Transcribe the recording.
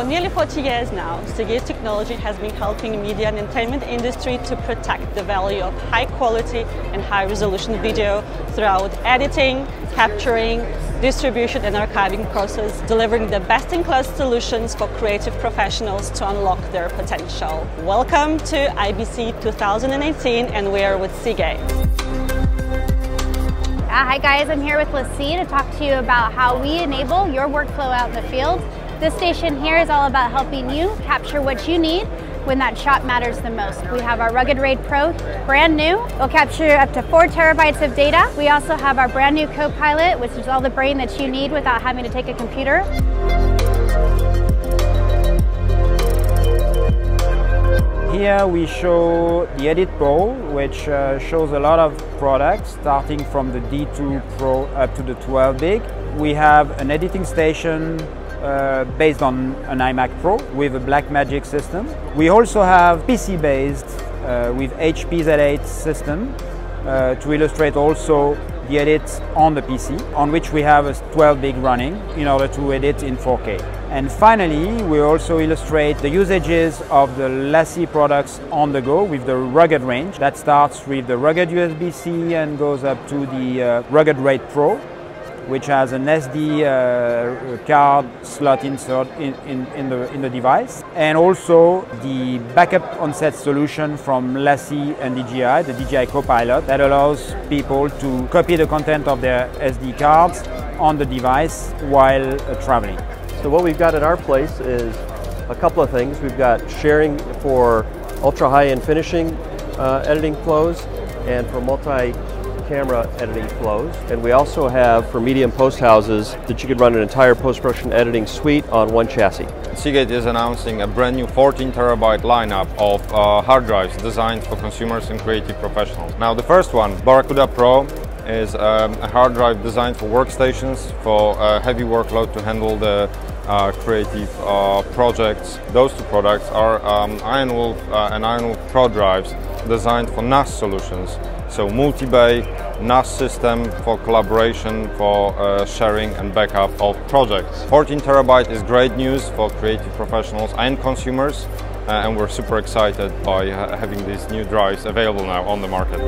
For nearly 40 years now, Seagate Technology has been helping media and entertainment industry to protect the value of high quality and high resolution video throughout editing, capturing, distribution and archiving process, delivering the best-in-class solutions for creative professionals to unlock their potential. Welcome to IBC 2018 and we are with Seagate. Uh, hi guys, I'm here with LaCie to talk to you about how we enable your workflow out in the field. This station here is all about helping you capture what you need when that shot matters the most. We have our Rugged Raid Pro, brand new. It'll capture up to four terabytes of data. We also have our brand new Copilot, which is all the brain that you need without having to take a computer. Here we show the Edit Pro, which uh, shows a lot of products starting from the D2 Pro up to the 12 big. We have an editing station uh, based on an iMac Pro with a Blackmagic system. We also have PC based uh, with HP Z8 system uh, to illustrate also the edits on the PC, on which we have a 12 big running in order to edit in 4K. And finally, we also illustrate the usages of the LaCie products on the go with the rugged range. That starts with the rugged USB-C and goes up to the uh, rugged Raid Pro which has an SD uh, card slot insert in, in, in, the, in the device. And also the backup onset solution from LaCie and DJI, the DJI Copilot, that allows people to copy the content of their SD cards on the device while uh, traveling. So what we've got at our place is a couple of things. We've got sharing for ultra high-end finishing uh, editing flows and for multi camera editing flows. And we also have for medium post houses that you could run an entire post-production editing suite on one chassis. Seagate is announcing a brand new 14 terabyte lineup of uh, hard drives designed for consumers and creative professionals. Now the first one, Barracuda Pro, is um, a hard drive designed for workstations for a heavy workload to handle the uh, creative uh, projects. Those two products are um, Ironwolf uh, and Ironwolf Pro drives designed for NAS solutions so multi-bay NAS system for collaboration, for uh, sharing and backup of projects. 14 terabyte is great news for creative professionals and consumers. Uh, and we're super excited by having these new drives available now on the market.